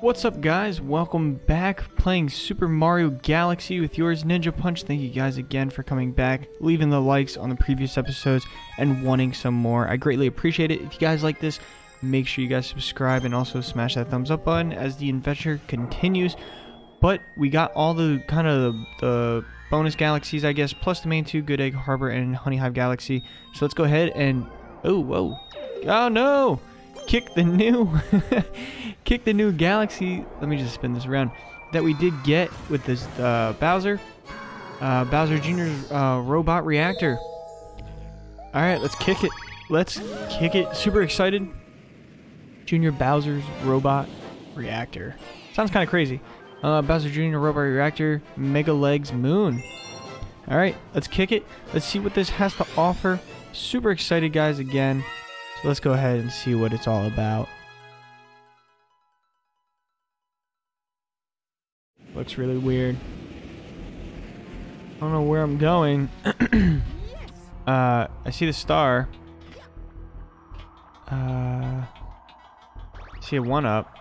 What's up guys? Welcome back playing Super Mario Galaxy with yours Ninja Punch. Thank you guys again for coming back, leaving the likes on the previous episodes and wanting some more. I greatly appreciate it. If you guys like this, make sure you guys subscribe and also smash that thumbs up button as the adventure continues. But we got all the kind of the, bonus galaxies I guess, plus the main two, Good Egg Harbor and Honey Hive Galaxy. So let's go ahead and... Oh, whoa. Oh no! Kick the new... kick the new galaxy. Let me just spin this around. That we did get with this uh, Bowser. Uh, Bowser Jr.'s uh, robot reactor. Alright, let's kick it. Let's kick it. Super excited. Junior Bowser's robot reactor. Sounds kind of crazy. Uh, Bowser Jr. robot reactor. Mega Legs Moon. Alright, let's kick it. Let's see what this has to offer. Super excited, guys, again. So let's go ahead and see what it's all about. Looks really weird. I don't know where I'm going. uh, I see the star. Uh, see a one up.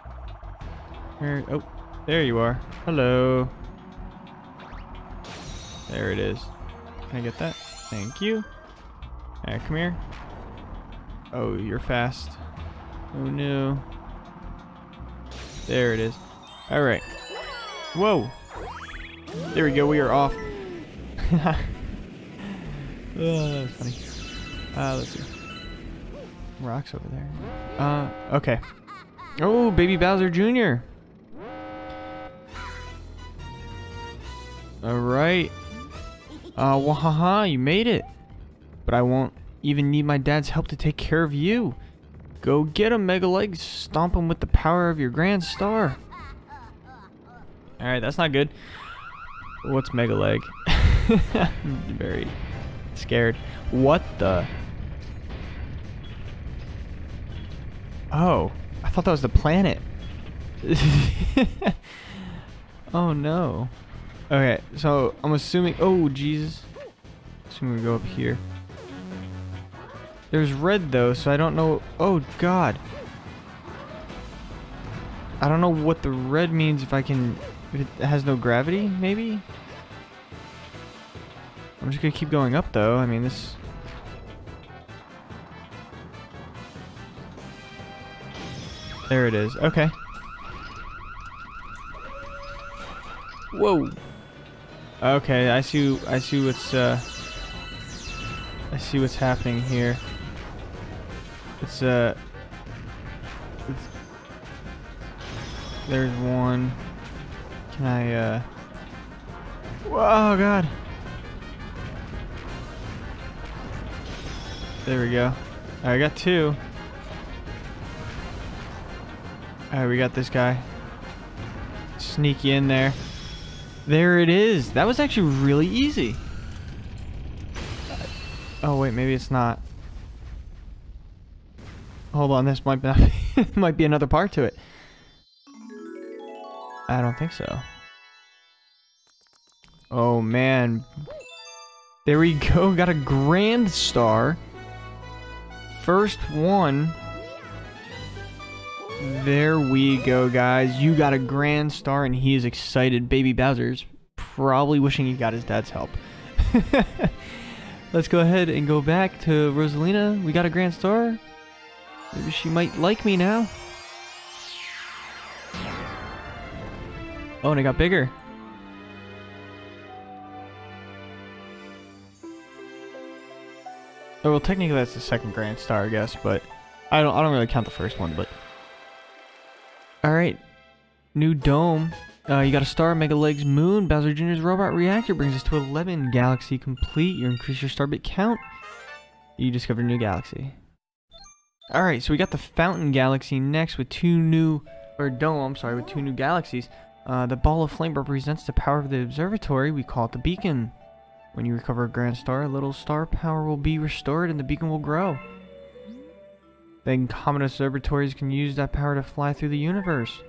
Where? Oh, there you are. Hello. There it is. Can I get that? Thank you. Alright, come here. Oh, you're fast. Oh no. There it is. Alright. Whoa. There we go. We are off. oh, that's funny. Uh, let's see. Rocks over there. Uh, okay. Oh, baby Bowser Jr. Alright. Uh, wahaha, you made it. But I won't even need my dad's help to take care of you. Go get him, Mega Legs. Stomp him with the power of your Grand Star. Alright, that's not good. What's Mega Leg? Very scared. What the? Oh, I thought that was the planet. oh no. Okay, so I'm assuming. Oh Jesus. Assuming we go up here. There's red though, so I don't know. Oh God. I don't know what the red means if I can if it has no gravity, maybe? I'm just gonna keep going up though. I mean, this... There it is. Okay. Whoa. Okay, I see. I see what's. Uh, I see what's happening here. It's uh. There's one. Can I, uh... Oh, God. There we go. I got two. Alright, we got this guy. Sneaky in there. There it is. That was actually really easy. Oh, wait, maybe it's not. Hold on, this might be, might be another part to it. I don't think so. Oh man. There we go. Got a grand star. First one. There we go, guys. You got a grand star and he is excited. Baby Bowser's probably wishing he got his dad's help. Let's go ahead and go back to Rosalina. We got a grand star. Maybe she might like me now. Oh, and it got bigger. Oh, well, technically that's the second Grand Star, I guess, but I don't, I don't really count the first one, but... Alright. New dome. Uh, you got a star, Mega Legs Moon, Bowser Jr.'s robot reactor brings us to 11. Galaxy complete. You increase your star bit count. You discover a new galaxy. Alright, so we got the Fountain Galaxy next with two new... Or dome, I'm sorry, with two new galaxies. Uh, the ball of flame represents the power of the observatory. We call it the beacon. When you recover a grand star, a little star power will be restored and the beacon will grow. Then common observatories can use that power to fly through the universe.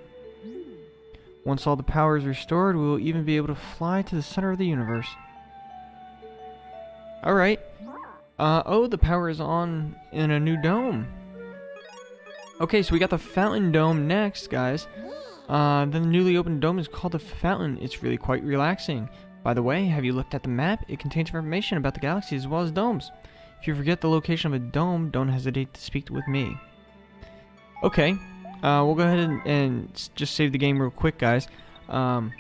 Once all the power is restored, we will even be able to fly to the center of the universe. Alright. Uh, oh, the power is on in a new dome. Okay, so we got the Fountain Dome next, guys. Uh, then the newly opened dome is called the Fountain. It's really quite relaxing. By the way, have you looked at the map? It contains information about the galaxy as well as domes. If you forget the location of a dome, don't hesitate to speak with me. Okay, uh, we'll go ahead and, and, just save the game real quick, guys. Um,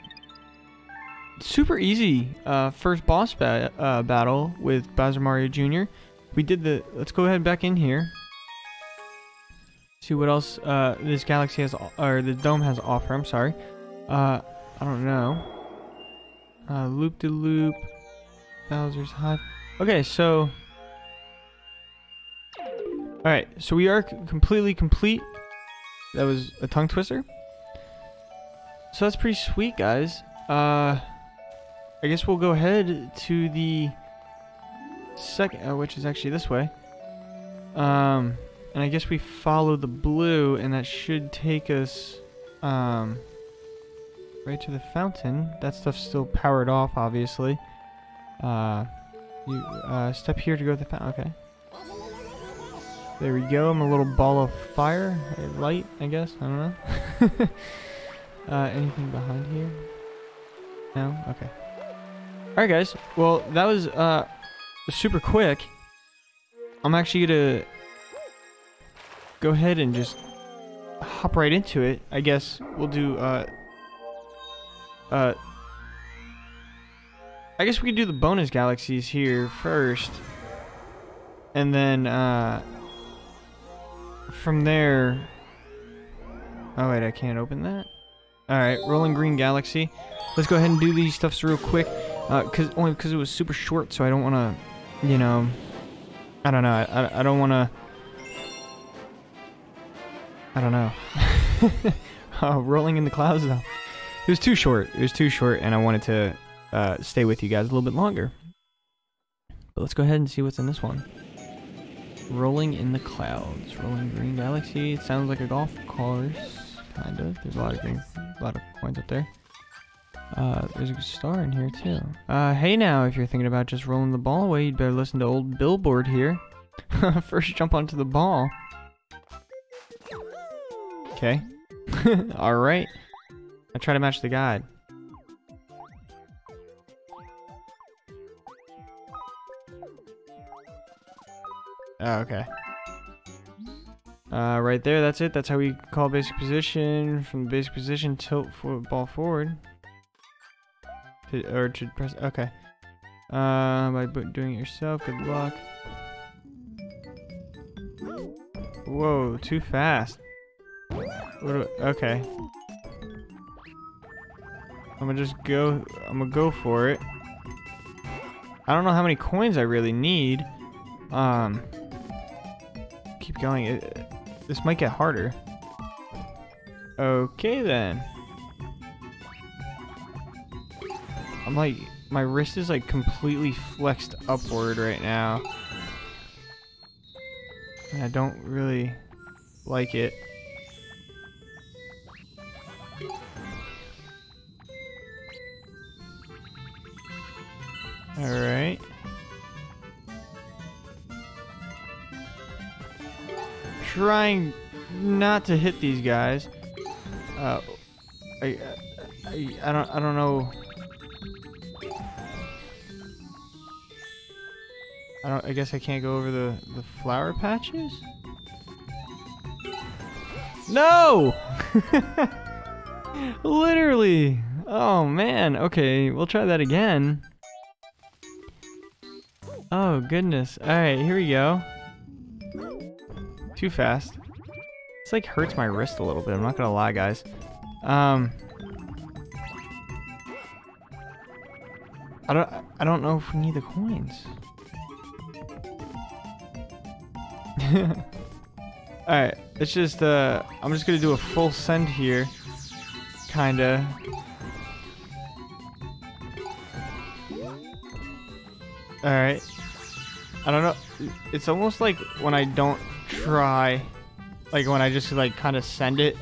super easy uh, first boss ba uh, battle with Bowser Mario Jr. We did the. Let's go ahead back in here. See what else uh, this galaxy has, or the dome has to offer. I'm sorry. Uh, I don't know. Uh, loop de loop. Bowser's Hive. Okay, so. Alright, so we are completely complete. That was a tongue twister. So that's pretty sweet, guys. Uh, I guess we'll go ahead to the second, uh, which is actually this way. Um, and I guess we follow the blue, and that should take us, um, right to the fountain. That stuff's still powered off, obviously. Uh, you, uh, step here to go to the fountain. Okay. There we go. I'm a little ball of fire, light, I guess. I don't know. uh, anything behind here? No. Okay. All right, guys. Well, that was uh super quick. I'm actually gonna go ahead and just hop right into it. I guess we'll do uh uh I guess we could do the bonus galaxies here first. And then uh from there... Oh wait, I can't open that? Alright, Rolling Green Galaxy. Let's go ahead and do these stuffs real quick. Uh, cause, only because it was super short, so I don't want to, you know... I don't know, I, I don't want to... I don't know. oh, Rolling in the Clouds, though. It was too short. It was too short, and I wanted to uh, stay with you guys a little bit longer. But let's go ahead and see what's in this one. Rolling in the clouds. Rolling green galaxy. It sounds like a golf course. Kind of. There's a lot of green, a lot of coins up there. Uh, there's a star in here too. Uh, hey now, if you're thinking about just rolling the ball away, you'd better listen to old Billboard here. First jump onto the ball. Okay. Alright. I try to match the guide. Oh, okay. Uh, right there, that's it. That's how we call basic position. From basic position, tilt for ball forward. To, or to press, okay. Uh, by doing it yourself, good luck. Whoa, too fast. Do, okay. I'm gonna just go, I'm gonna go for it. I don't know how many coins I really need. Um, keep going. It, this might get harder. Okay then. I'm like, my wrist is like completely flexed upward right now. And I don't really like it. Alright. trying not to hit these guys. Uh, I, I, I don't, I don't know. I don't. I guess I can't go over the the flower patches. No! Literally. Oh man. Okay, we'll try that again. Oh goodness. All right, here we go. Too fast. This like hurts my wrist a little bit. I'm not gonna lie, guys. Um, I don't. I don't know if we need the coins. All right, it's just. Uh, I'm just gonna do a full send here, kinda. All right. I don't know. It's almost like when I don't try. Like when I just like kind of send it,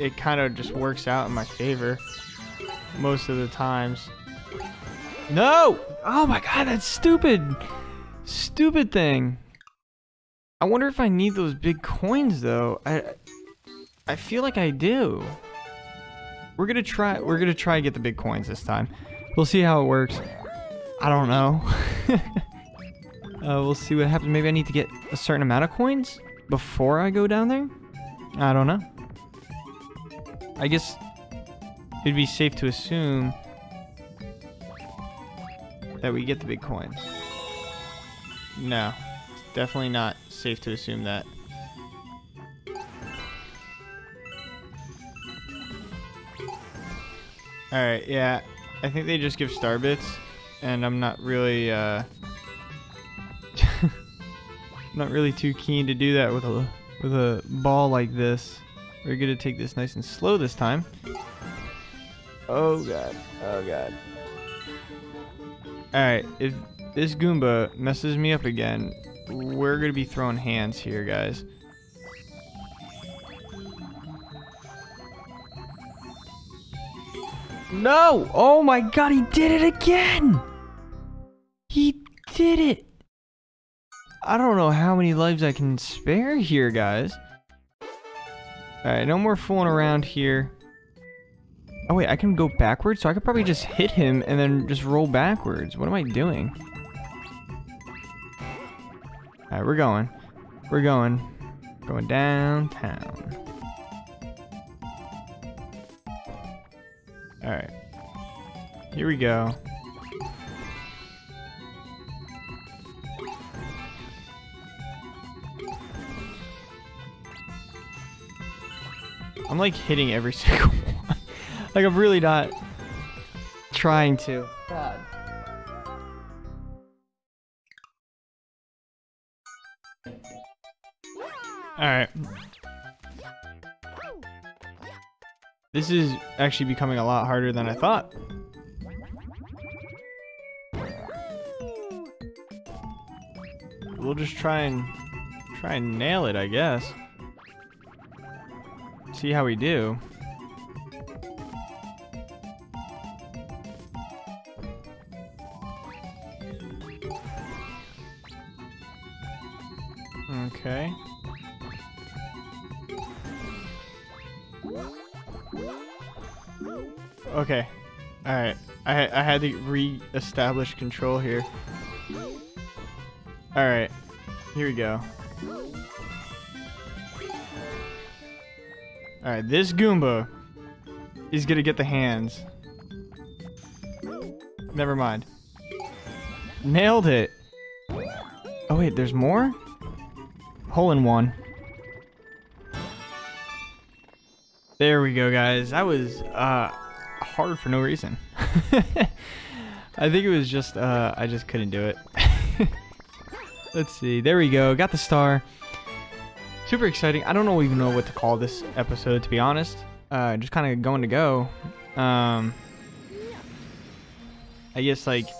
it kind of just works out in my favor most of the times. No! Oh my god, that's stupid! Stupid thing. I wonder if I need those big coins though. I I feel like I do. we're gonna try. We're gonna try get the big coins this time. We'll see how it works. I don't know. uh, we'll see what happens. Maybe I need to get a certain amount of coins before I go down there. I don't know. I guess it'd be safe to assume that we get the big coins. No, definitely not safe to assume that. Alright, yeah. I think they just give star bits, and I'm not really, uh... not really too keen to do that with a, with a ball like this. We're gonna take this nice and slow this time. Oh god, oh god. Alright, if this Goomba messes me up again, we're gonna be throwing hands here, guys. No! Oh my god, he did it again! He did it! I don't know how many lives I can spare here, guys. Alright, no more fooling around here. Oh wait, I can go backwards? So I could probably just hit him and then just roll backwards. What am I doing? Alright, we're going. We're going. Going downtown. Alright. Here we go. I'm like hitting every single one. like I'm really not trying to. God. Alright. This is actually becoming a lot harder than I thought. We'll just try and try and nail it, I guess. See how we do. Okay. Okay. Alright. I, I had to re-establish control here. Alright. Here we go. Alright, this Goomba is gonna get the hands. Never mind. Nailed it. Oh wait, there's more? Hole in one. There we go, guys. That was, uh, hard for no reason. I think it was just, uh, I just couldn't do it. Let's see. There we go. Got the star. Super exciting. I don't know even know what to call this episode, to be honest. Uh, just kind of going to go. Um, I guess, like,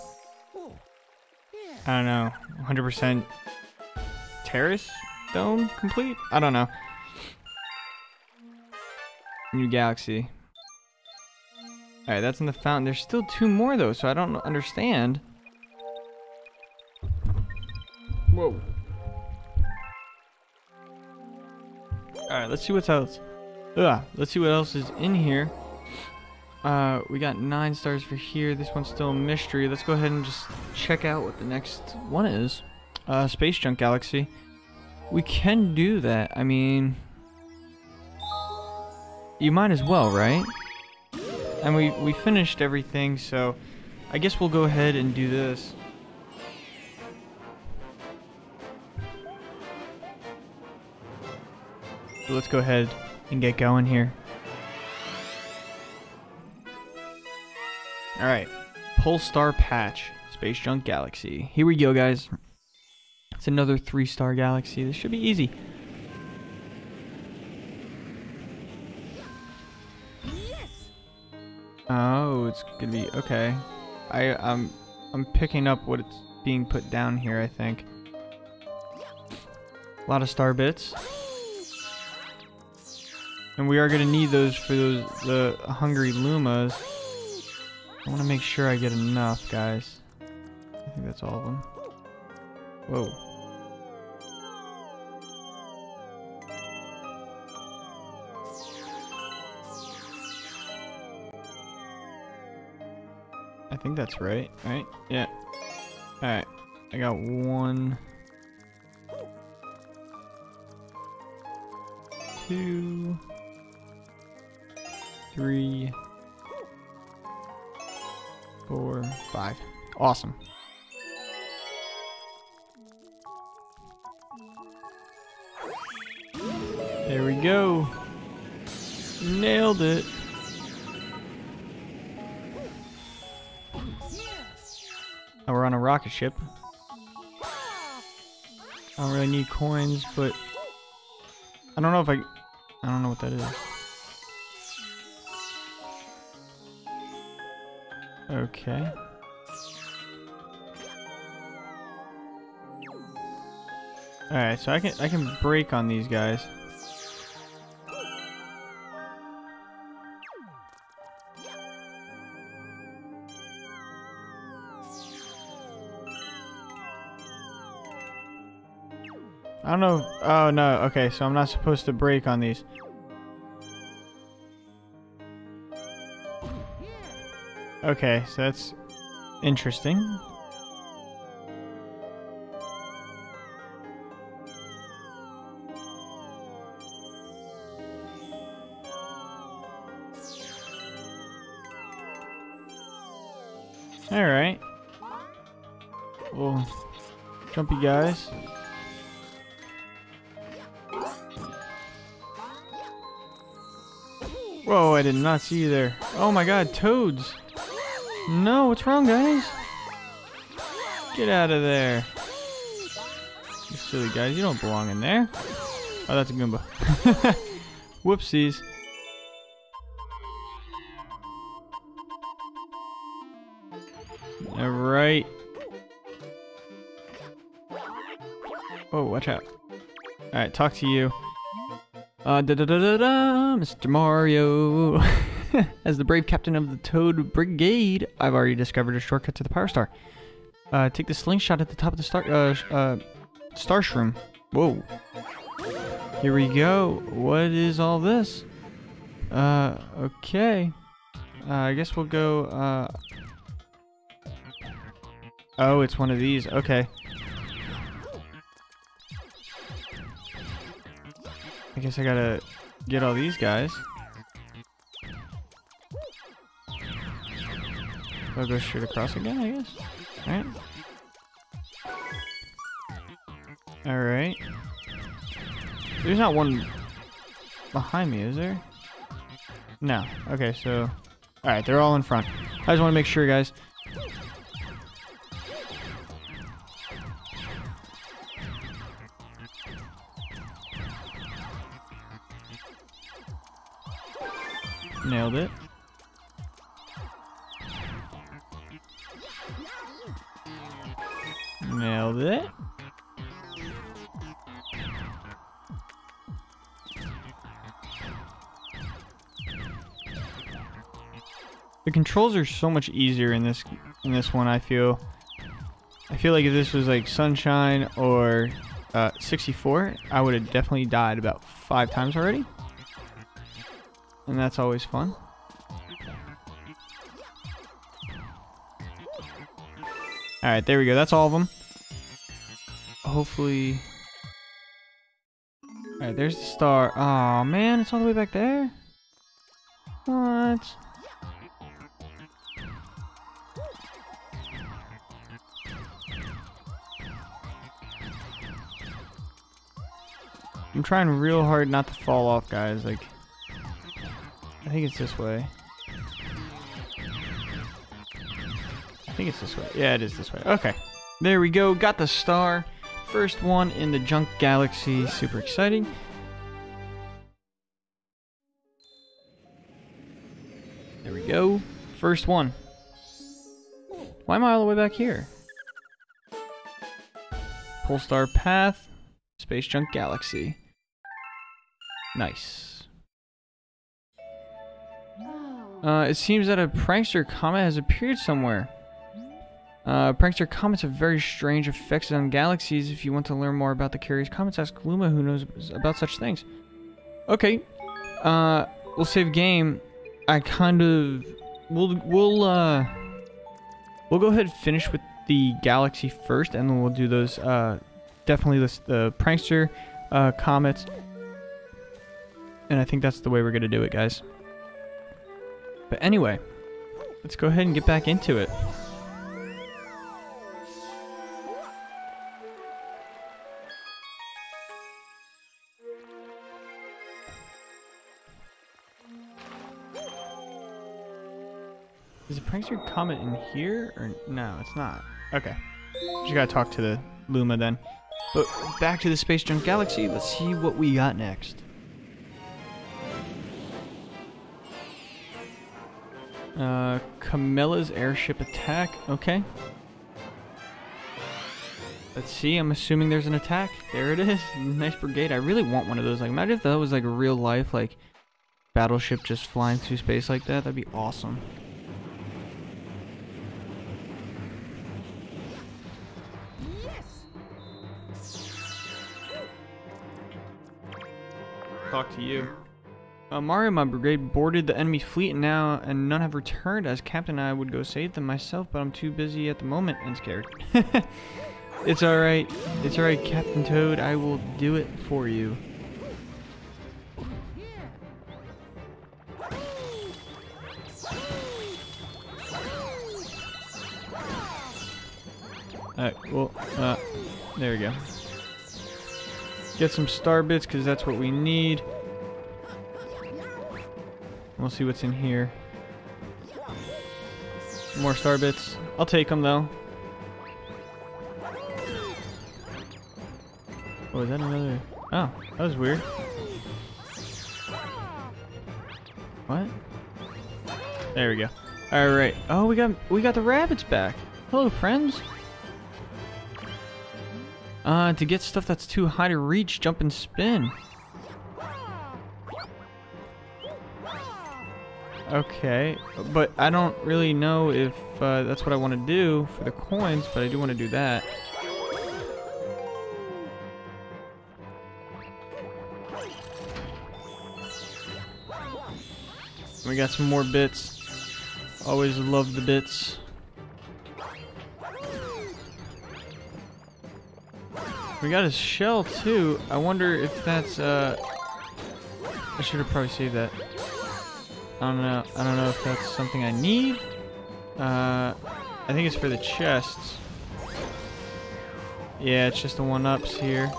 I don't know, 100% terrace dome complete? I don't know. New galaxy. Alright, that's in the fountain. There's still two more, though, so I don't understand. Whoa. Alright, let's see what's else. Ugh, let's see what else is in here. Uh, we got nine stars for here. This one's still a mystery. Let's go ahead and just check out what the next one is. Uh, Space Junk Galaxy. We can do that. I mean, you might as well, right? And we, we finished everything, so I guess we'll go ahead and do this. So let's go ahead and get going here. Alright, Pull Star Path, Space Junk Galaxy. Here we go, guys. It's another three-star galaxy. This should be easy. Oh, it's gonna be okay. I um I'm picking up what it's being put down here. I think a lot of star bits, and we are gonna need those for those the hungry lumas. I want to make sure I get enough, guys. I think that's all of them. Whoa. I think that's right, right? Yeah. Alright. I got one. Two. Three. Four. Five. Awesome. There we go. Nailed it. Now we're on a rocket ship. I don't really need coins, but I don't know if I I don't know what that is. Okay. Alright, so I can I can break on these guys. I don't know. Oh, no. Okay, so I'm not supposed to break on these. Okay, so that's interesting. Alright. Well, jumpy guys. Whoa, I did not see you there. Oh my god, toads. No, what's wrong, guys? Get out of there. You silly guys, you don't belong in there. Oh, that's a Goomba. Whoopsies. Alright. Oh, watch out. Alright, talk to you. Uh, da da da da da, Mr. Mario. As the brave captain of the Toad Brigade, I've already discovered a shortcut to the Power Star. Uh, take the slingshot at the top of the star, uh, uh, star shroom. Whoa. Here we go. What is all this? Uh, okay. Uh, I guess we'll go, uh... Oh, it's one of these. Okay. I guess I gotta get all these guys. I'll go straight across again, I guess. Alright. Alright. There's not one behind me, is there? No. Okay, so... Alright, they're all in front. I just want to make sure, guys. The controls are so much easier in this in this one, I feel. I feel like if this was like Sunshine or uh, 64, I would have definitely died about five times already. And that's always fun. Alright, there we go. That's all of them. Hopefully... Alright, there's the star. oh, man, it's all the way back there? What? I'm trying real hard not to fall off, guys. Like... I think it's this way. I think it's this way. Yeah, it is this way. Okay. There we go. Got the star. First one in the Junk Galaxy. Super exciting. There we go. First one. Why am I all the way back here? Pull Star Path. Space Junk Galaxy. Nice. Uh, it seems that a prankster comet has appeared somewhere. Uh, prankster comets have very strange effects on galaxies. If you want to learn more about the curious comets, ask Luma who knows about such things. Okay. Uh, we'll save game. I kind of... We'll, we'll, uh... We'll go ahead and finish with the Galaxy first, and then we'll do those, uh, definitely this, the Prankster, uh, Comets. And I think that's the way we're going to do it, guys. But anyway, let's go ahead and get back into it. Is the prankster comet in here? Or no, it's not. Okay. Just gotta talk to the Luma then. But back to the Space Junk Galaxy. Let's see what we got next. Uh, Kamella's airship attack. Okay. Let's see. I'm assuming there's an attack. There it is. Nice brigade. I really want one of those. Like, imagine if that was like a real life, like, battleship just flying through space like that. That'd be awesome. Talk to you. Uh, Mario, my brigade boarded the enemy fleet and now and none have returned as captain I would go save them myself but I'm too busy at the moment and scared. it's alright. It's alright Captain Toad. I will do it for you. Alright, well, uh, there we go. Get some star bits because that's what we need. We'll see what's in here. More star bits. I'll take them though. Oh, is that another? Oh, that was weird. What? There we go. All right. Oh, we got we got the rabbits back. Hello, friends. Uh, to get stuff that's too high to reach, jump and spin. Okay, but I don't really know if uh, that's what I want to do for the coins, but I do want to do that. We got some more bits. Always love the bits. We got a shell too. I wonder if that's uh I should have probably saved that. I don't know. I don't know if that's something I need. Uh I think it's for the chests. Yeah, it's just the one-ups here.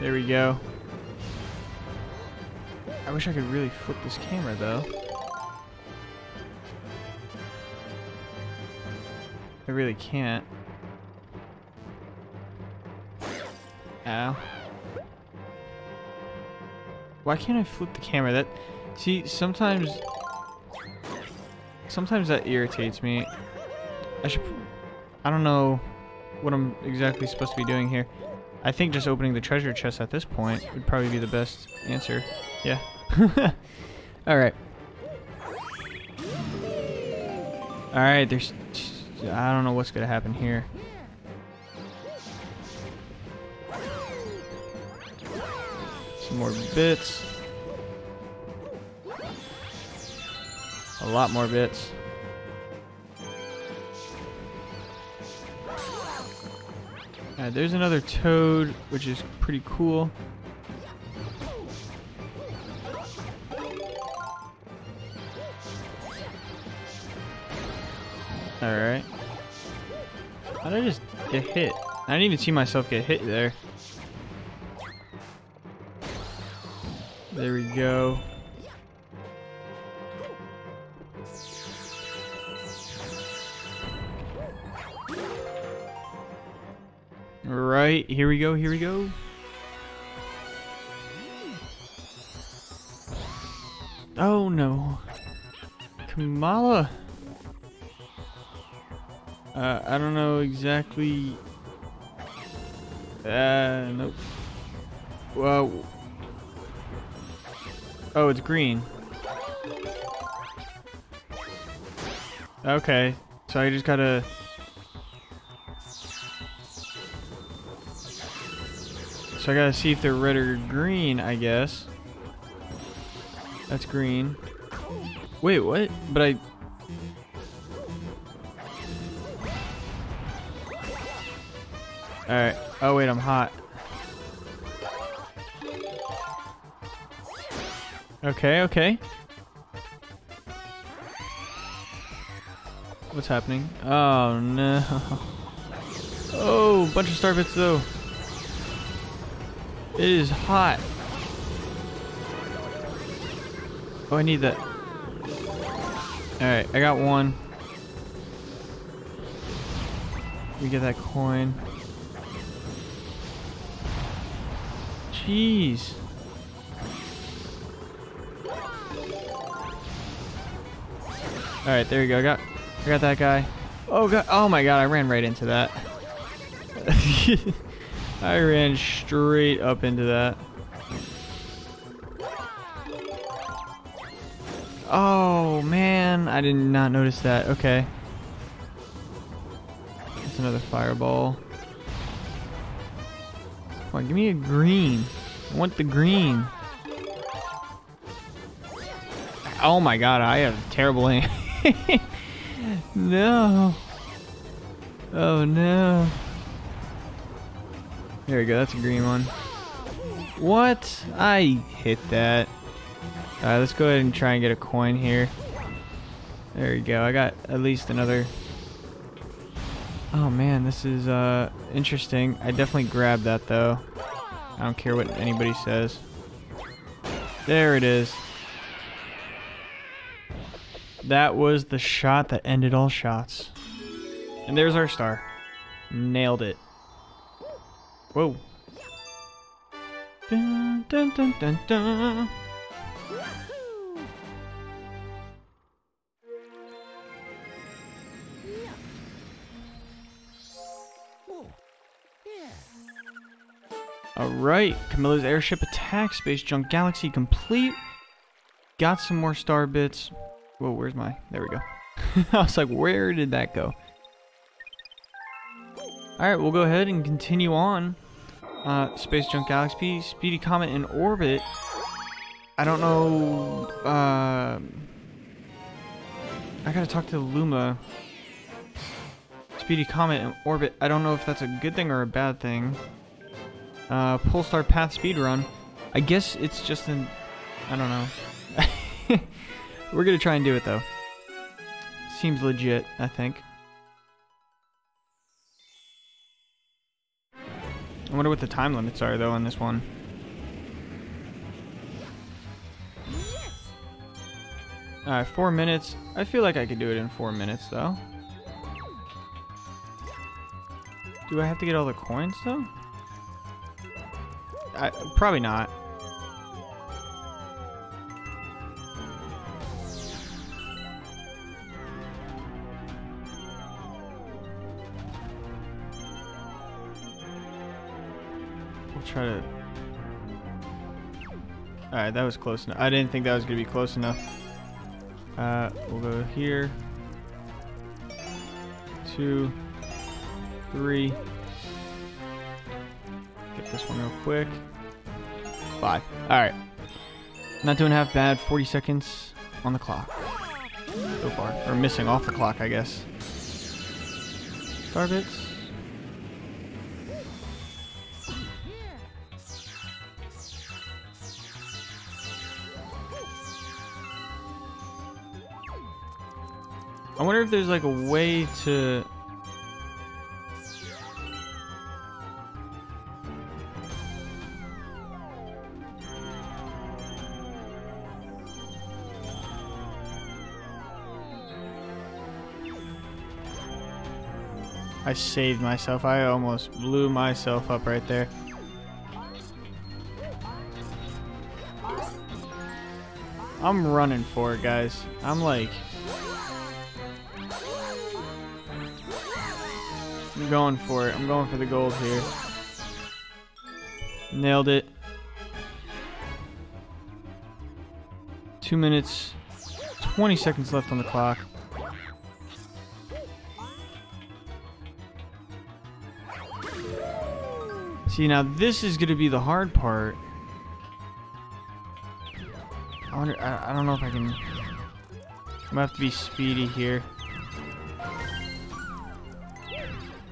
There we go. I wish I could really flip this camera though. I really can't. Ow. Why can't I flip the camera? That see sometimes sometimes that irritates me. I should I don't know what I'm exactly supposed to be doing here. I think just opening the treasure chest at this point would probably be the best answer. Yeah. Alright. Alright, there's... I don't know what's gonna happen here. Some more bits. A lot more bits. There's another toad, which is pretty cool. Alright. How did I just get hit? I didn't even see myself get hit there. There we go. Alright, here we go, here we go. Oh no. Kamella. Uh, I don't know exactly. Uh, nope. Well. Oh, it's green. Okay, so I just gotta. So I gotta see if they're red or green, I guess. That's green. Wait, what? But I... Alright. Oh, wait, I'm hot. Okay, okay. What's happening? Oh, no. Oh, bunch of star bits, though. It is hot. Oh, I need that. Alright, I got one. We get that coin. Jeez. Alright, there you go. I got I got that guy. Oh god oh my god, I ran right into that. I ran straight up into that. Oh man, I did not notice that. Okay. That's another fireball. Come on, give me a green. I want the green. Oh my god, I have terrible aim. no. Oh no. There we go, that's a green one. What? I hit that. Alright, let's go ahead and try and get a coin here. There we go, I got at least another... Oh man, this is uh, interesting. I definitely grabbed that though. I don't care what anybody says. There it is. That was the shot that ended all shots. And there's our star. Nailed it. Whoa. Dun, dun, dun, dun, dun. Alright, Kamella's airship attack, Space Junk Galaxy complete. Got some more star bits. Whoa, where's my... There we go. I was like, where did that go? Alright, we'll go ahead and continue on. Uh, Space Junk Galaxy, Speedy Comet in orbit. I don't know... Uh, I gotta talk to Luma. Speedy Comet in orbit. I don't know if that's a good thing or a bad thing. Uh, Pull Star Path Speedrun. I guess it's just an... I don't know. We're gonna try and do it though. Seems legit, I think. I wonder what the time limits are though on this one. Alright, four minutes. I feel like I could do it in four minutes though. Do I have to get all the coins though? I, probably not. Try to... Alright, that was close enough. I didn't think that was going to be close enough. Uh, we'll go here. Two. Three Get this one real quick. Five. Alright. Not doing half bad. 40 seconds on the clock. So far. Or missing off the clock, I guess. Star if there's like a way to I saved myself. I almost blew myself up right there. I'm running for it, guys. I'm like... going for it. I'm going for the gold here. Nailed it. Two minutes, 20 seconds left on the clock. See, now this is going to be the hard part. I wonder, I, I don't know if I can... I'm gonna have to be speedy here.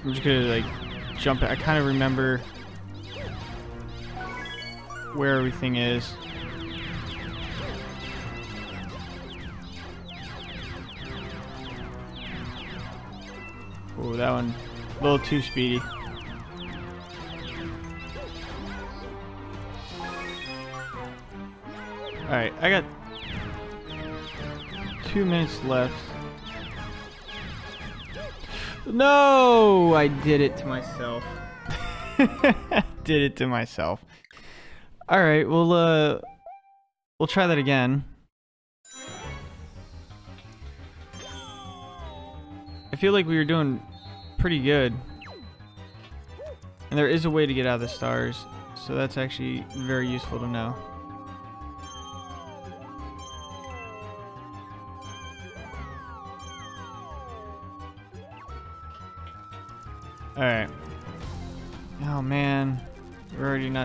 I'm just gonna, like, jump. I kind of remember where everything is. Oh, that one a little too speedy. Alright, I got two minutes left. No! I did it to myself. did it to myself. Alright, well, uh... We'll try that again. I feel like we were doing pretty good. And there is a way to get out of the stars, so that's actually very useful to know.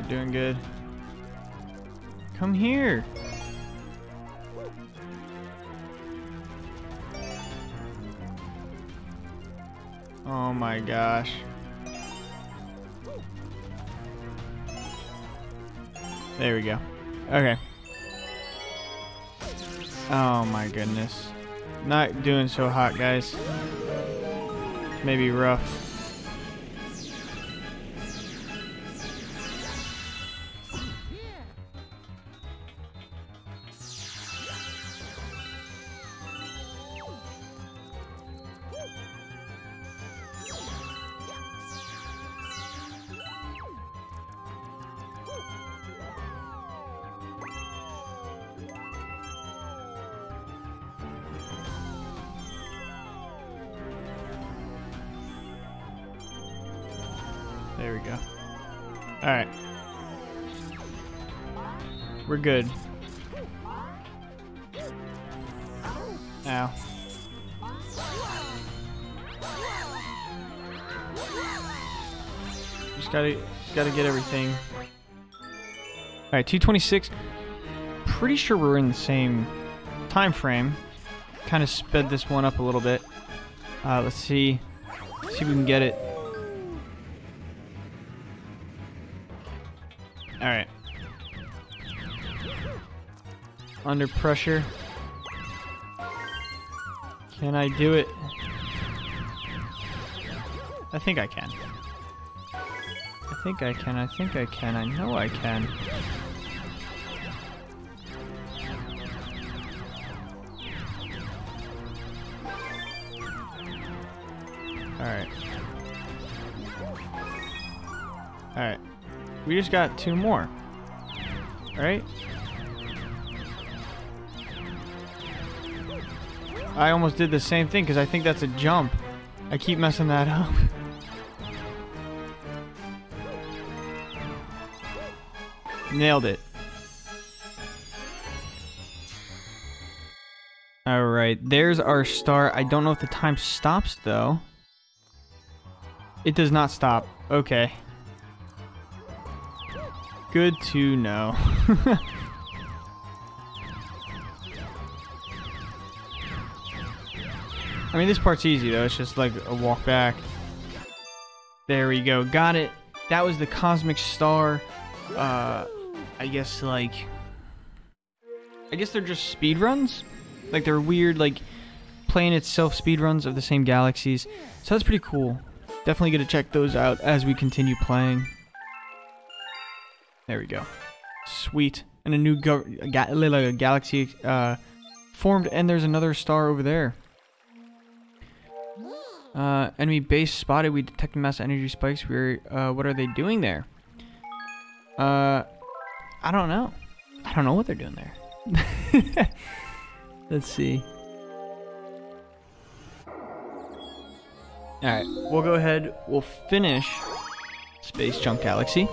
Doing good. Come here. Oh my gosh. There we go. Okay. Oh my goodness. Not doing so hot, guys. Maybe rough. Alright, 226. Pretty sure we're in the same time frame. Kind of sped this one up a little bit. Uh, let's see. See if we can get it. Alright. Under pressure. Can I do it? I think I can. I think I can. I think I can. I know I can. We just got two more. Right? I almost did the same thing because I think that's a jump. I keep messing that up. Nailed it. Alright, there's our star. I don't know if the time stops though. It does not stop. Okay. Good to know. I mean, this part's easy, though. It's just like a walk back. There we go. Got it. That was the Cosmic Star. Uh, I guess, like... I guess they're just speed runs. Like, they're weird, like, planet itself speed runs of the same galaxies. So that's pretty cool. Definitely going to check those out as we continue playing. There we go. Sweet. And a new ga ga galaxy uh, formed, and there's another star over there. Uh, enemy base spotted. We detected mass energy spikes. We're, uh, what are they doing there? Uh, I don't know. I don't know what they're doing there. Let's see. Alright, we'll go ahead. We'll finish Space Junk Galaxy.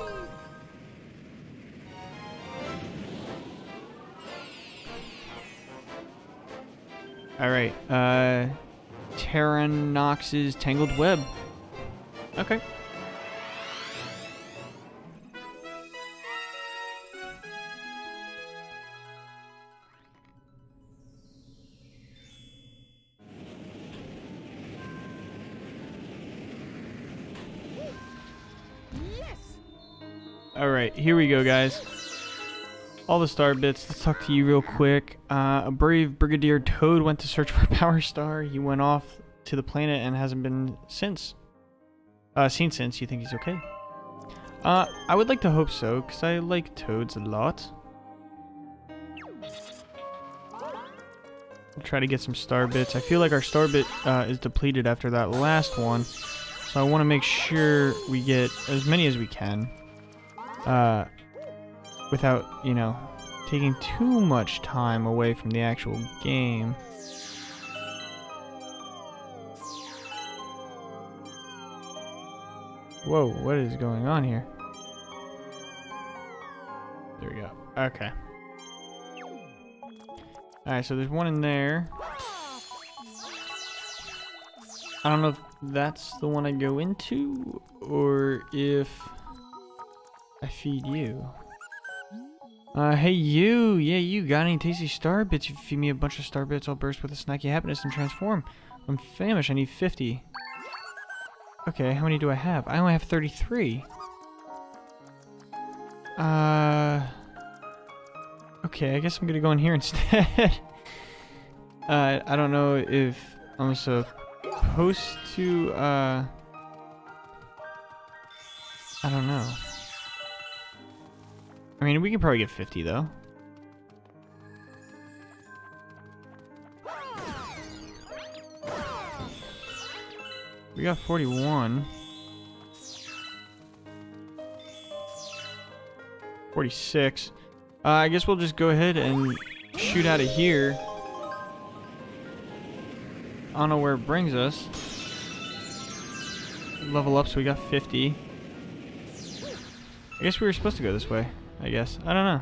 Alright, uh... Tarantox's Tangled Web. Okay. Alright, here we go, guys. All the star bits. Let's talk to you real quick. Uh, a brave Brigadier Toad went to search for Power Star. He went off to the planet and hasn't been since. Uh, seen since. You think he's okay? Uh, I would like to hope so, because I like Toads a lot. I'll try to get some star bits. I feel like our star bit uh, is depleted after that last one. So I want to make sure we get as many as we can. Uh, without, you know, taking too much time away from the actual game. Whoa, what is going on here? There we go. Okay. Alright, so there's one in there. I don't know if that's the one I go into, or if I feed you. Uh, hey you! Yeah, you got any tasty star bits? You feed me a bunch of star bits, I'll burst with a snacky happiness and transform. I'm famished, I need 50. Okay, how many do I have? I only have 33. Uh... Okay, I guess I'm gonna go in here instead. uh, I don't know if I'm supposed to, uh... I don't know. I mean, we can probably get 50, though. We got 41. 46. Uh, I guess we'll just go ahead and shoot out of here. I don't know where it brings us. Level up, so we got 50. I guess we were supposed to go this way, I guess. I don't know.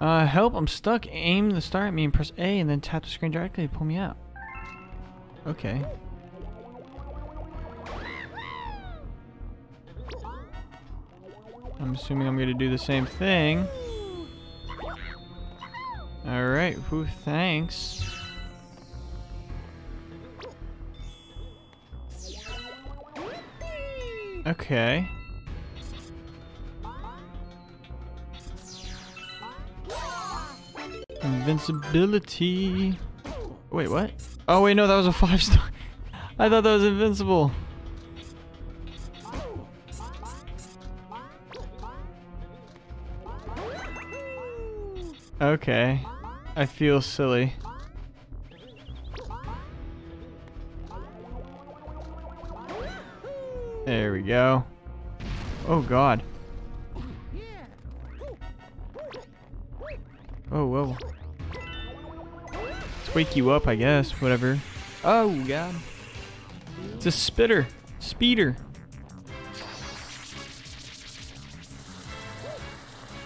Uh, help, I'm stuck. Aim the star at me and press A and then tap the screen directly to pull me out. Okay. I'm assuming I'm going to do the same thing. Alright, who thanks. Okay. Invincibility. Wait, what? Oh, wait, no, that was a five star. I thought that was invincible. Okay. I feel silly. Go. Oh god. Oh, whoa. Let's wake you up, I guess. Whatever. Oh, God. It's a spitter. Speeder.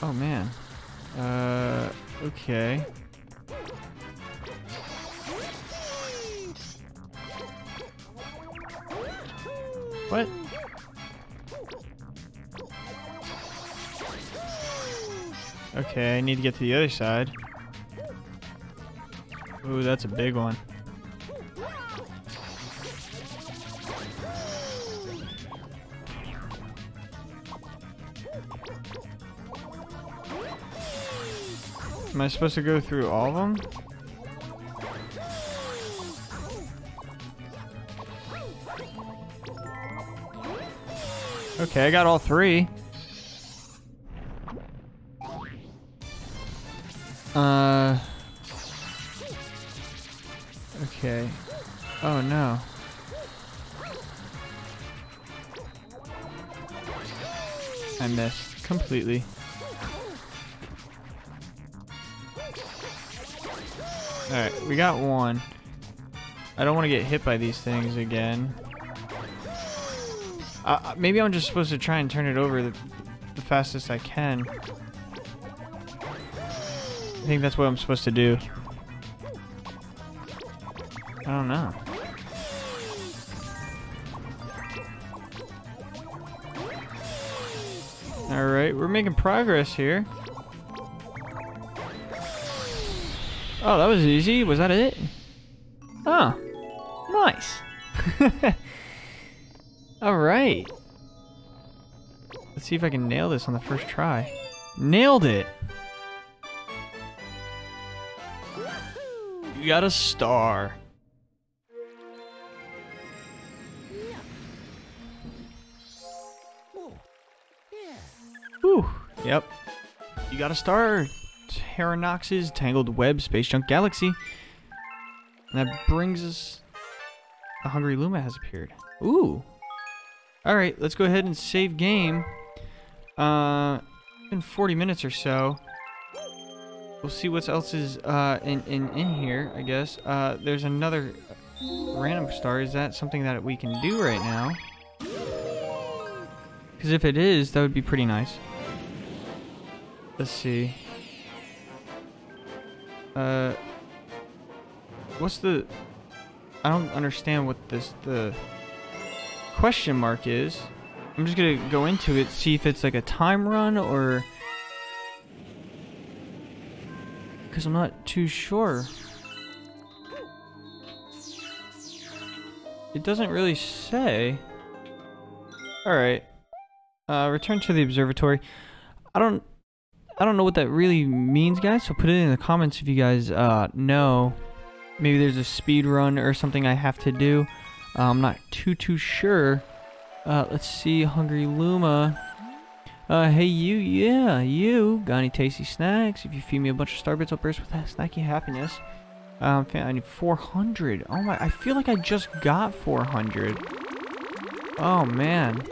Oh, man. Uh, okay. What? Okay, I need to get to the other side. Ooh, that's a big one. Am I supposed to go through all of them? Okay, I got all three. Uh. Okay. Oh no. I missed completely. Alright, we got one. I don't want to get hit by these things again. Uh, uh, maybe I'm just supposed to try and turn it over the, the fastest I can. I think that's what I'm supposed to do. I don't know. Alright, we're making progress here. Oh, that was easy. Was that it? Oh, nice. All right. Let's see if I can nail this on the first try. Nailed it. You got a star. Whew. Yep. You got a star. Tarantox's Tangled Web Space Junk Galaxy. And that brings us... A Hungry Luma has appeared. Ooh. Alright, let's go ahead and save game. Uh, in 40 minutes or so. We'll see what else is uh, in, in, in here, I guess. Uh, there's another random star. Is that something that we can do right now? Because if it is, that would be pretty nice. Let's see. Uh, what's the... I don't understand what this, the question mark is. I'm just gonna go into it, see if it's like a time run or... Because I'm not too sure. It doesn't really say. Alright. Uh, return to the observatory. I don't... I don't know what that really means, guys, so put it in the comments if you guys uh, know. Maybe there's a speed run or something I have to do. Uh, I'm not too, too sure. Uh, let's see, Hungry Luma. Uh, hey you, yeah, you. Got any tasty snacks? If you feed me a bunch of Starbits, I'll burst with that snacky happiness. Um, I need 400. Oh my, I feel like I just got 400. Oh man.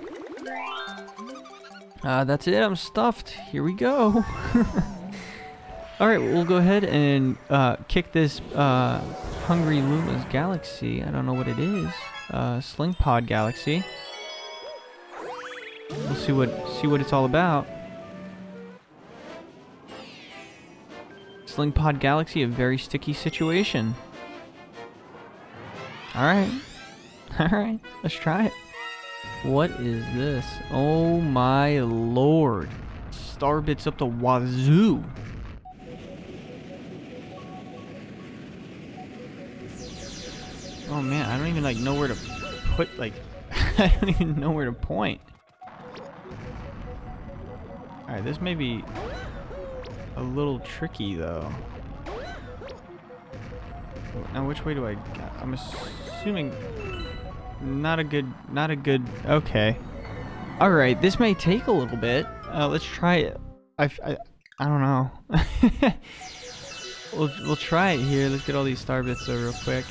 Uh, that's it, I'm stuffed. Here we go. Alright, we'll go ahead and uh, kick this uh, Hungry Luma's Galaxy. I don't know what it is. Uh, Sling Pod Galaxy. See what see what it's all about. Sling Pod Galaxy, a very sticky situation. Alright. Alright, let's try it. What is this? Oh my lord. Starbits up the wazoo. Oh man, I don't even like know where to put like I don't even know where to point. Alright, this may be a little tricky though. Now which way do I go? I'm assuming not a good not a good okay. Alright, this may take a little bit. Uh, let's try it. I, I, I don't know. we'll, we'll try it here. Let's get all these star bits though real quick.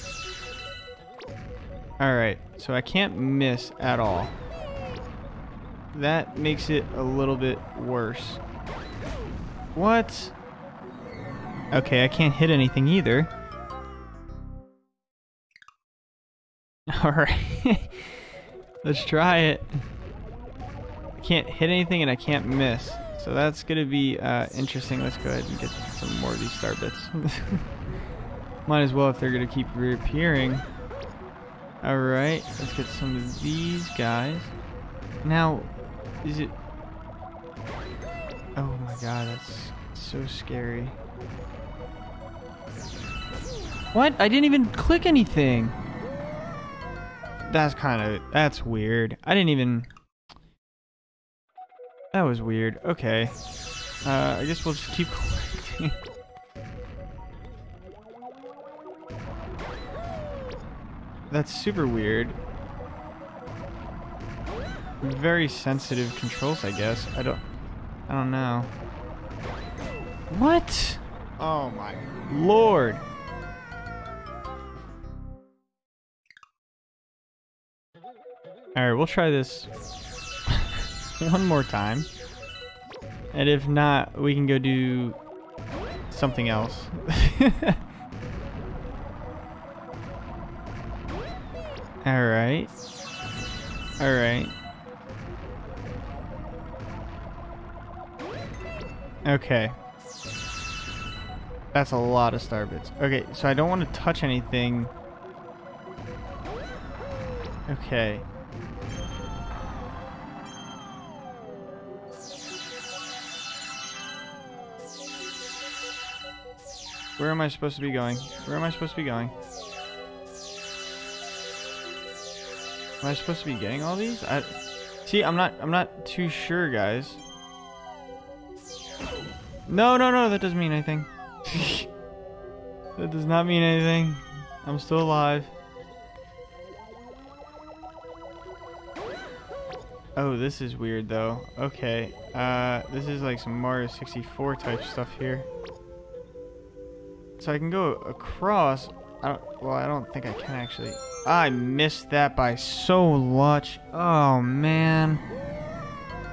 Alright, so I can't miss at all. That makes it a little bit worse. What? Okay, I can't hit anything either. Alright. Let's try it. I can't hit anything and I can't miss. So that's going to be uh, interesting. Let's go ahead and get some more of these star bits. Might as well if they're going to keep reappearing. Alright, let's get some of these guys. Now, is it... Oh my god, that's so scary. What? I didn't even click anything! That's kind of... That's weird. I didn't even... That was weird. Okay. Uh, I guess we'll just keep. That's super weird. Very sensitive controls, I guess. I don't... I don't know. What? Oh my lord. Alright, we'll try this one more time. And if not, we can go do something else. Alright. Alright. Okay. That's a lot of star bits. Okay, so I don't want to touch anything. Okay. Where am I supposed to be going? Where am I supposed to be going? Am I supposed to be getting all these? I see. I'm not. I'm not too sure, guys. No, no, no. That doesn't mean anything. that does not mean anything. I'm still alive. Oh, this is weird though. Okay. Uh, this is like some Mario 64 type stuff here. So I can go across. I don't, well, I don't think I can actually. I missed that by so much. Oh, man.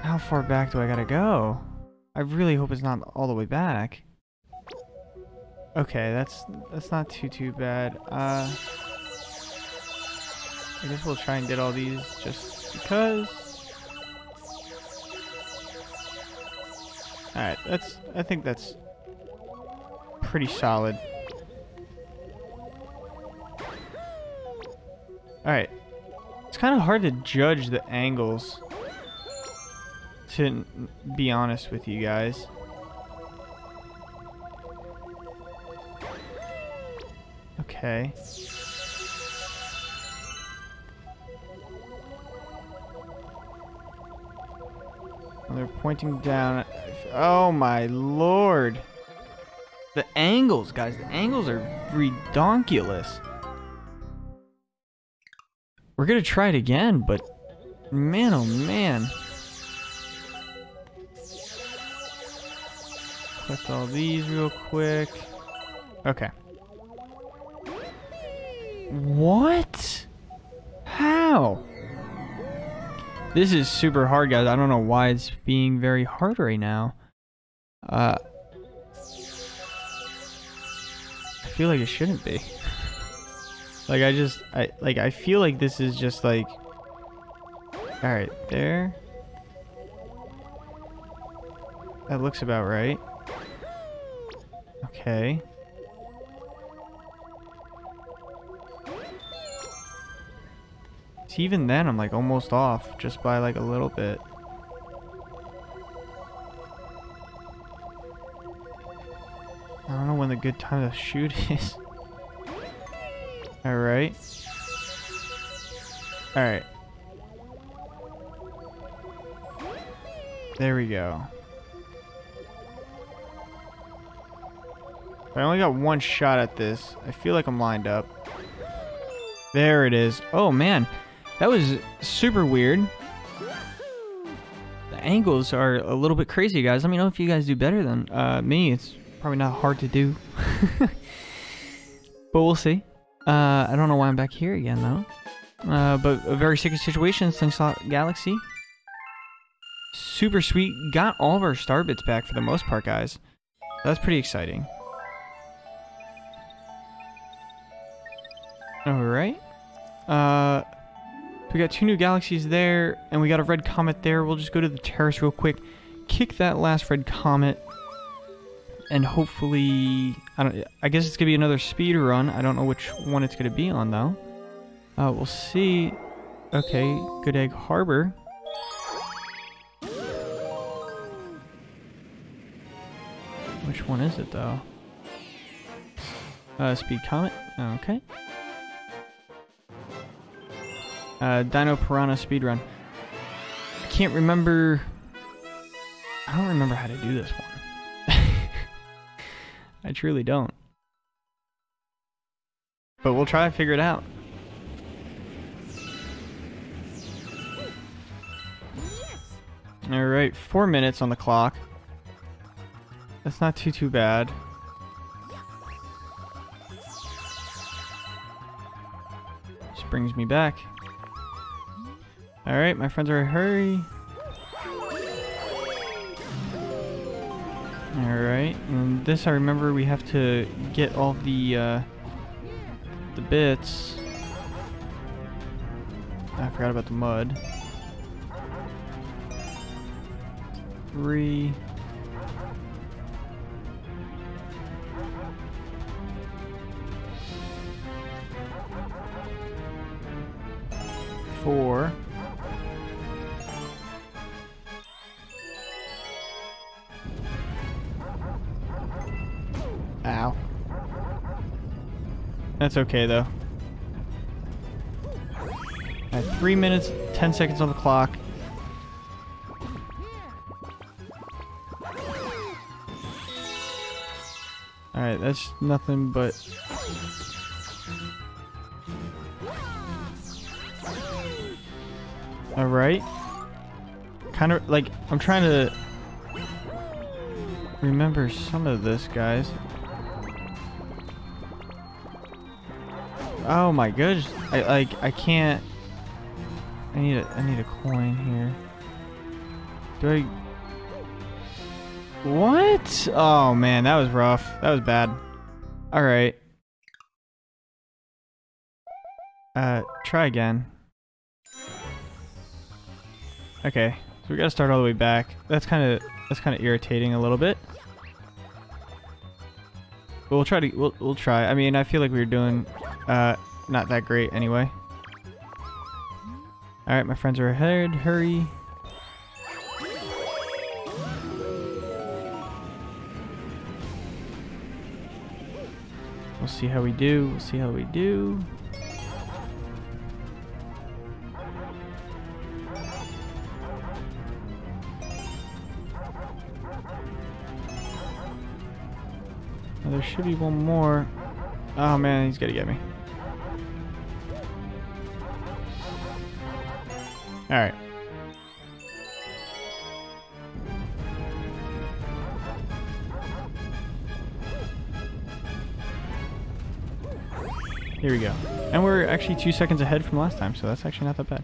How far back do I gotta go? I really hope it's not all the way back. Okay, that's that's not too too bad. Uh, I guess we'll try and get all these just because. Alright, that's I think that's pretty solid. Alright. It's kind of hard to judge the angles. To be honest with you guys. Okay. They're pointing down. Oh my lord. The angles, guys. The angles are redonkulous. We're gonna try it again, but man, oh man. Collect all these real quick. Okay. What? How? This is super hard, guys. I don't know why it's being very hard right now. Uh, I feel like it shouldn't be. like I just, I like I feel like this is just like. All right, there. That looks about right. Okay. See, even then, I'm like almost off just by like a little bit. I don't know when the good time to shoot is. Alright. Alright. There we go. I only got one shot at this. I feel like I'm lined up. There it is. Oh man, that was super weird. The angles are a little bit crazy, guys. Let me know if you guys do better than uh, me. It's probably not hard to do. but we'll see. Uh, I don't know why I'm back here again, though. Uh, but a very sticky situation, Slingshot Galaxy. Super sweet. Got all of our star bits back for the most part, guys. That's pretty exciting. Alright. Uh, we got two new galaxies there, and we got a red comet there. We'll just go to the terrace real quick, kick that last red comet, and hopefully, I don't. I guess it's gonna be another speed run. I don't know which one it's gonna be on though. Uh, we'll see. Okay, Good Egg Harbor. Which one is it though? Uh, Speed Comet. Okay. Uh, Dino Piranha speedrun. I can't remember... I don't remember how to do this one. I truly don't. But we'll try to figure it out. Alright, four minutes on the clock. That's not too, too bad. Just brings me back. Alright, my friends are in a hurry. Alright, and this I remember we have to get all the, uh, the bits. I forgot about the mud. Three. That's okay, though. At 3 minutes, 10 seconds on the clock. Alright, that's nothing but... Alright. Kind of, like, I'm trying to remember some of this, guys. Oh my goodness. I, like, I can't... I need a, I need a coin here. Do I... What? Oh man, that was rough. That was bad. Alright. Uh, try again. Okay, so we gotta start all the way back. That's kind of that's kind of irritating a little bit. But we'll try to we'll we'll try. I mean, I feel like we were doing uh not that great anyway. All right, my friends are ahead. Hurry. We'll see how we do. We'll see how we do. Oh, there should be one more. Oh man, he's gonna get me. Alright. Here we go. And we're actually two seconds ahead from last time, so that's actually not that bad.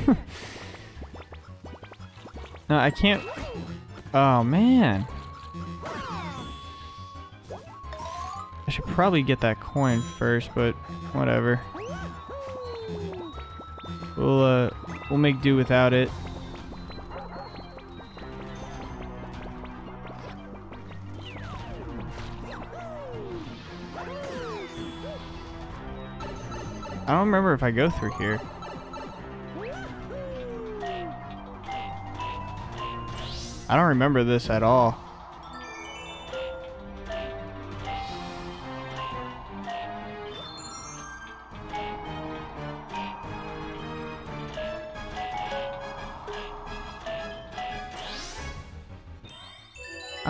no, I can't... Oh, man. I should probably get that coin first, but whatever. We'll, uh, we'll make do without it. I don't remember if I go through here. I don't remember this at all.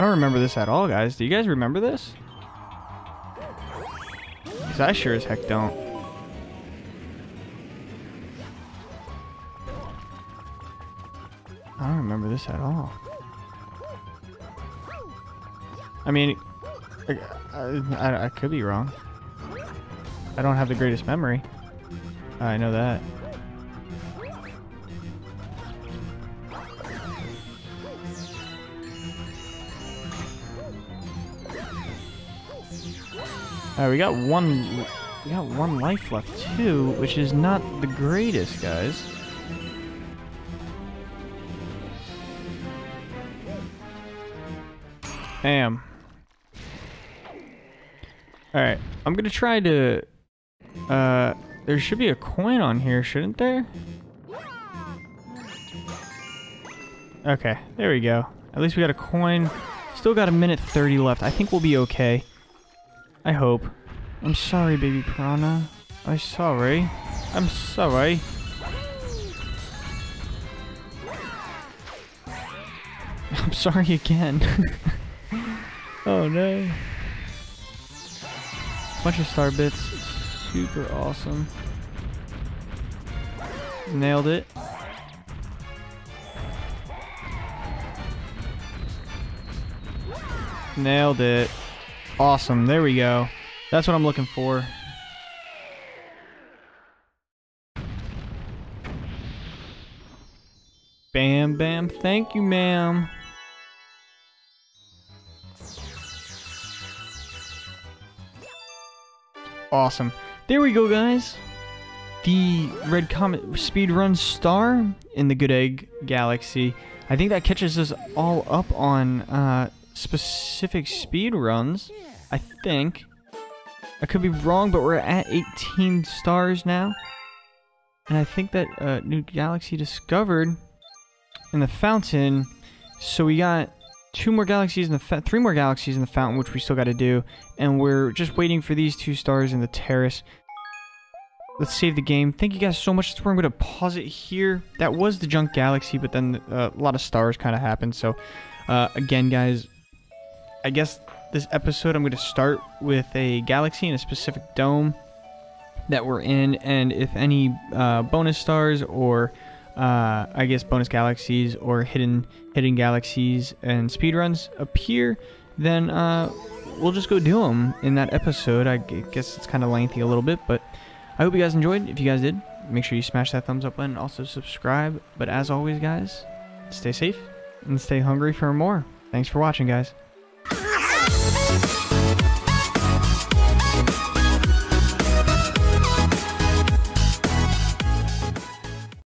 I don't remember this at all, guys. Do you guys remember this? Because I sure as heck don't. I don't remember this at all. I mean, I, I, I could be wrong. I don't have the greatest memory. I know that. Alright, we got one we got one life left too, which is not the greatest, guys. Bam. Alright, I'm gonna try to... Uh, there should be a coin on here, shouldn't there? Okay, there we go. At least we got a coin. Still got a minute 30 left. I think we'll be okay. I hope. I'm sorry, baby piranha. I'm sorry. I'm sorry. I'm sorry again. oh no. Bunch of star bits. Super awesome. Nailed it. Nailed it. Awesome. There we go. That's what I'm looking for. Bam, bam. Thank you, ma'am. Awesome. There we go, guys. The Red Comet Speedrun Star in the Good Egg Galaxy. I think that catches us all up on uh, specific speed runs. I think. I could be wrong, but we're at 18 stars now. And I think that uh, new galaxy discovered in the fountain. So we got two more galaxies in the three more galaxies in the fountain, which we still got to do, and we're just waiting for these two stars in the terrace. Let's save the game. Thank you guys so much. That's where I'm going to pause it here. That was the junk galaxy, but then uh, a lot of stars kind of happened. So, uh, again, guys, I guess this episode I'm going to start with a galaxy in a specific dome that we're in, and if any uh, bonus stars or uh, I guess bonus galaxies or hidden hidden galaxies and speedruns appear, then uh, we'll just go do them in that episode. I guess it's kind of lengthy a little bit, but I hope you guys enjoyed. If you guys did, make sure you smash that thumbs up button. And also subscribe. But as always, guys, stay safe and stay hungry for more. Thanks for watching, guys.